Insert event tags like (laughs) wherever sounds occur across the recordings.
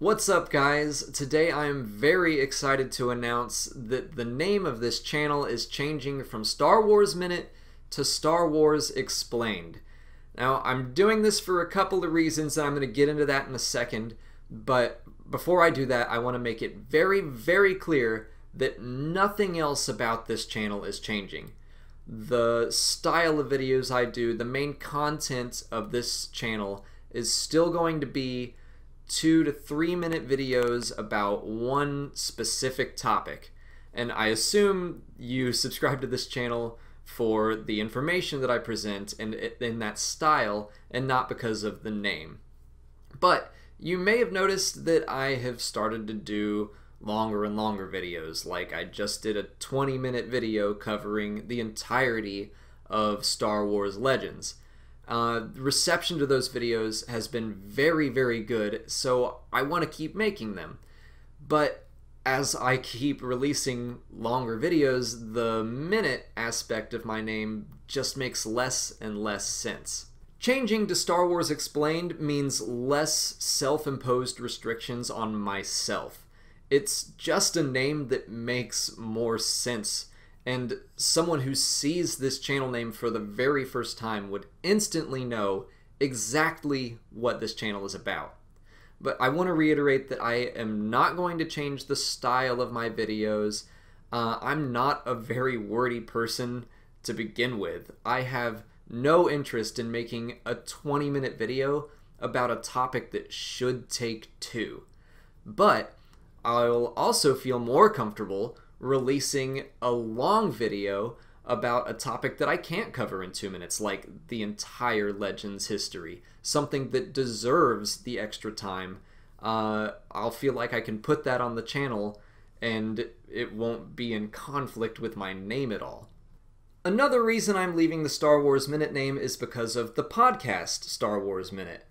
What's up guys? Today I am very excited to announce that the name of this channel is changing from Star Wars Minute to Star Wars Explained. Now I'm doing this for a couple of reasons and I'm going to get into that in a second, but before I do that I want to make it very very clear that nothing else about this channel is changing. The style of videos I do, the main content of this channel is still going to be two to three minute videos about one specific topic. And I assume you (laughs) subscribe to this channel for the information that I present and in that style and not because of the name. But you may have noticed that I have started to do longer and longer videos. Like I just did a 20 minute video covering the entirety of Star Wars Legends. Uh, reception to those videos has been very, very good, so I want to keep making them. But as I keep releasing longer videos, the minute aspect of my name just makes less and less sense. Changing to Star Wars Explained means less self imposed restrictions on myself. It's just a name that makes more sense and someone who sees this channel name for the very first time would instantly know exactly what this channel is about. But I want to reiterate that I am not going to change the style of my videos. Uh, I'm not a very wordy person to begin with. I have no interest in making a 20 minute video about a topic that should take two. But I'll also feel more comfortable releasing a long video about a topic that I can't cover in two minutes, like the entire Legends history, something that deserves the extra time. Uh, I'll feel like I can put that on the channel and it won't be in conflict with my name at all. Another reason I'm leaving the Star Wars Minute name is because of the podcast Star Wars Minute.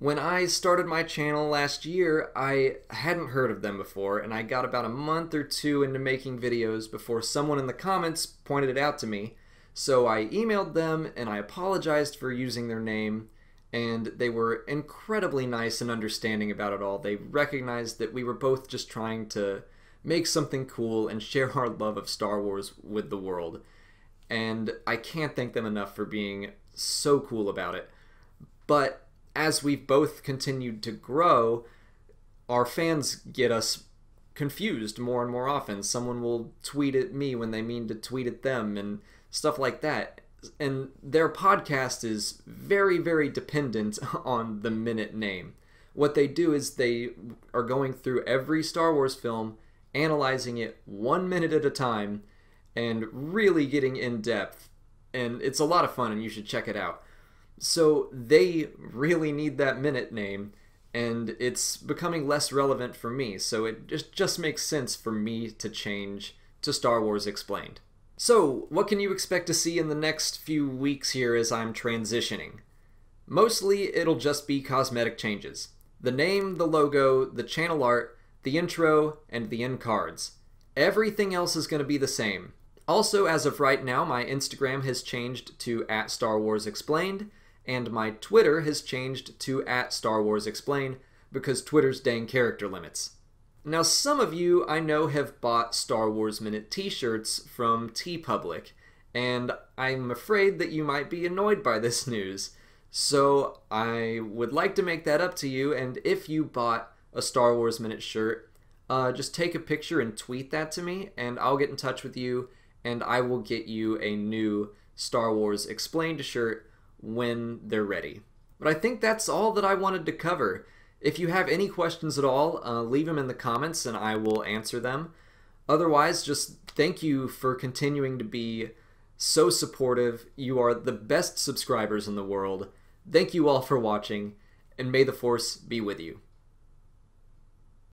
When I started my channel last year, I hadn't heard of them before, and I got about a month or two into making videos before someone in the comments pointed it out to me. So I emailed them and I apologized for using their name, and they were incredibly nice and understanding about it all. They recognized that we were both just trying to make something cool and share our love of Star Wars with the world. And I can't thank them enough for being so cool about it. But as we've both continued to grow, our fans get us confused more and more often. Someone will tweet at me when they mean to tweet at them and stuff like that. And their podcast is very, very dependent (laughs) on the minute name. What they do is they are going through every Star Wars film, analyzing it one minute at a time, and really getting in depth. And it's a lot of fun, and you should check it out. So they really need that minute name, and it's becoming less relevant for me, so it just, just makes sense for me to change to Star Wars Explained. So, what can you expect to see in the next few weeks here as I'm transitioning? Mostly, it'll just be cosmetic changes. The name, the logo, the channel art, the intro, and the end cards. Everything else is going to be the same. Also, as of right now, my Instagram has changed to at Star Wars Explained, and my Twitter has changed to at Star Wars Explain because Twitter's dang character limits. Now, some of you I know have bought Star Wars Minute t shirts from TeePublic, and I'm afraid that you might be annoyed by this news. So, I would like to make that up to you, and if you bought a Star Wars Minute shirt, uh, just take a picture and tweet that to me, and I'll get in touch with you, and I will get you a new Star Wars Explained shirt when they're ready. But I think that's all that I wanted to cover. If you have any questions at all, uh, leave them in the comments and I will answer them. Otherwise, just thank you for continuing to be so supportive. You are the best subscribers in the world. Thank you all for watching, and may the Force be with you.